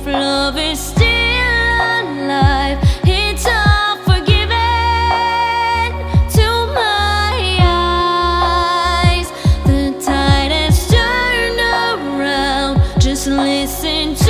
if love is still alive. It's to my eyes. The tide has turned around. Just listen to